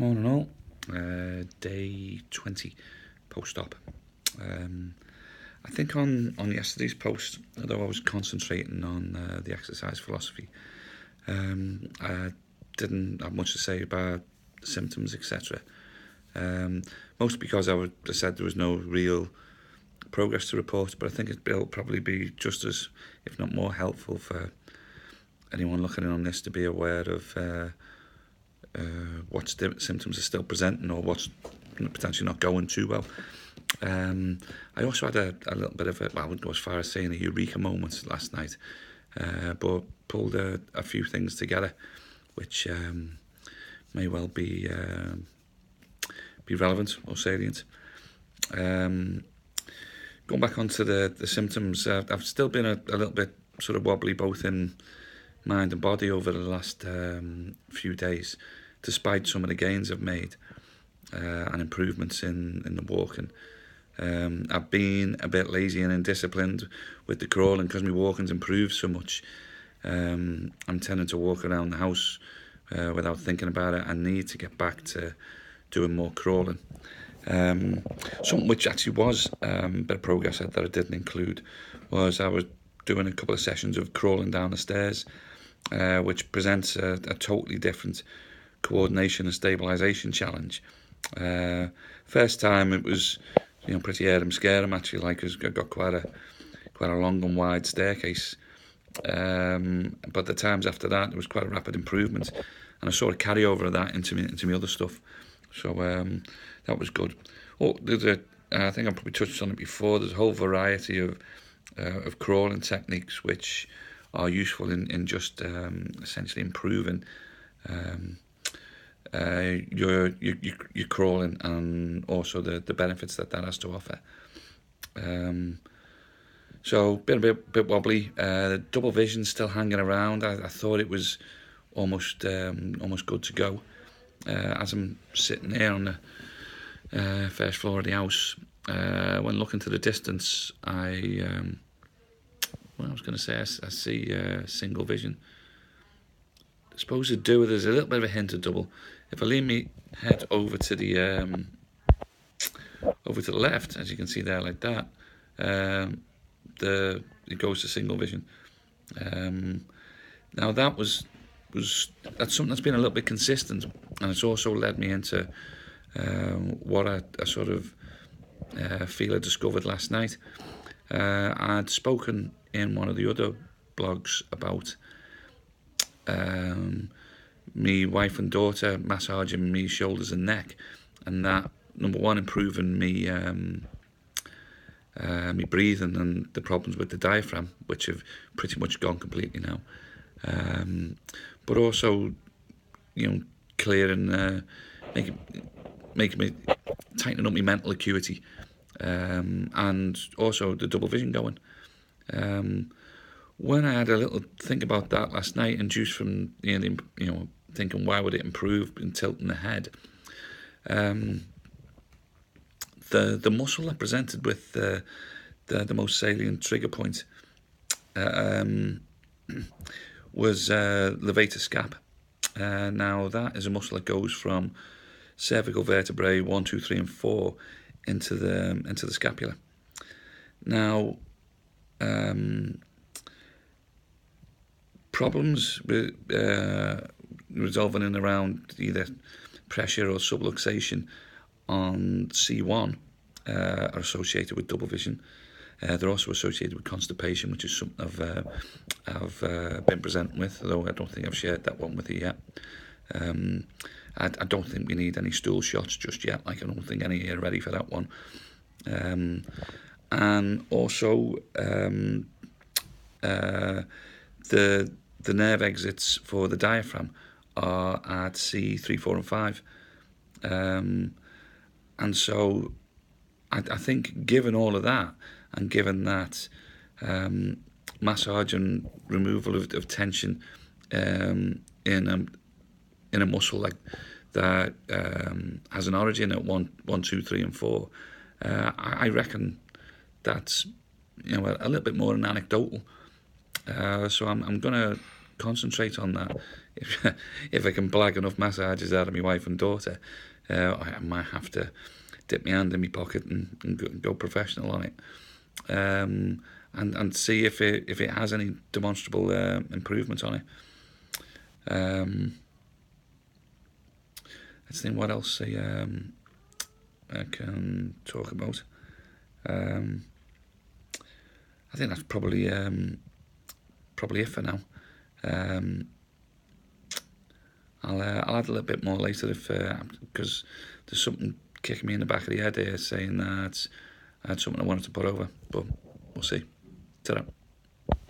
Morning all. Uh, day 20 post-op. Um, I think on, on yesterday's post, although I was concentrating on uh, the exercise philosophy, um, I didn't have much to say about symptoms, etc. Um, mostly because I, would, I said there was no real progress to report, but I think it'll probably be just as, if not more helpful for anyone looking in on this to be aware of uh, uh, what symptoms are still presenting or what's potentially not going too well. Um, I also had a, a little bit of a, well, I wouldn't go as far as saying a eureka moment last night, uh, but pulled a, a few things together which um, may well be uh, be relevant or salient. Um, going back onto the, the symptoms, uh, I've still been a, a little bit sort of wobbly both in mind and body over the last um, few days, despite some of the gains I've made uh, and improvements in, in the walking. Um, I've been a bit lazy and indisciplined with the crawling because my walking's improved so much. Um, I'm tending to walk around the house uh, without thinking about it. I need to get back to doing more crawling. Um, something which actually was um, a bit of progress that I didn't include was I was doing a couple of sessions of crawling down the stairs uh, which presents a, a, totally different coordination and stabilization challenge. Uh, first time it was, you know, pretty air and scare them actually, like I got quite a quite a long and wide staircase. Um, but the times after that, there was quite a rapid improvement, and I saw a carryover of that into me into my other stuff. So um, that was good. Oh, there's a, I think I probably touched on it before. There's a whole variety of uh, of crawling techniques which are useful in, in just um, essentially improving um, uh, your, your, your crawling and also the, the benefits that that has to offer. Um, so been a bit, bit wobbly. Uh, the double vision still hanging around. I, I thought it was almost um, almost good to go. Uh, as I'm sitting here on the uh, first floor of the house, uh, when looking to the distance, I um, well, I was going to say I, I see uh, single vision. I suppose to do with there's a little bit of a hint of double. If I lean me head over to the um, over to the left, as you can see there, like that, um, the it goes to single vision. Um, now that was was that's something that's been a little bit consistent, and it's also led me into um, what I, I, sort of uh, feel I discovered last night. Uh, I'd spoken in one of the other blogs about um, me wife and daughter massaging me shoulders and neck, and that number one improving me um, uh, me breathing and the problems with the diaphragm, which have pretty much gone completely now. Um, but also, you know, clearing, uh, making making me tightening up my mental acuity, um, and also the double vision going. Um, when I had a little think about that last night, and induced from you know, you know thinking why would it improve in tilting the head, um, the the muscle I presented with the the, the most salient trigger point um, was uh, levator scap. Uh, now that is a muscle that goes from cervical vertebrae one, two, three, and four into the into the scapula. Now um, problems with, uh, resolving in around either pressure or subluxation on C1 uh, are associated with double vision. Uh, they're also associated with constipation, which is something I've, uh, I've uh, been presenting with, though I don't think I've shared that one with you yet. Um, I, I don't think we need any stool shots just yet. Like I don't think any are ready for that one. Um, and also um, uh, the the nerve exits for the diaphragm are at C three, four, and five, um, and so I, I think given all of that, and given that um, massage and removal of, of tension um, in a in a muscle like that um, has an origin at one, one, two, three, and four, uh, I, I reckon that's you know a, a little bit more an anecdotal. Uh, so I'm I'm going to concentrate on that if if I can blag enough massages out of my wife and daughter, uh, I, might have to dip my hand in my pocket and, and go, go professional on it. Um, and and see if it if it has any demonstrable uh, improvement on it. Um, let's think what else I, um, I can talk about. Um, I think that's probably um, probably it for now. Um, I'll uh, I'll add a little bit more later if because uh, there's something kicking me in the back of the head here saying that I had something I wanted to put over, but we'll see. Ta-da.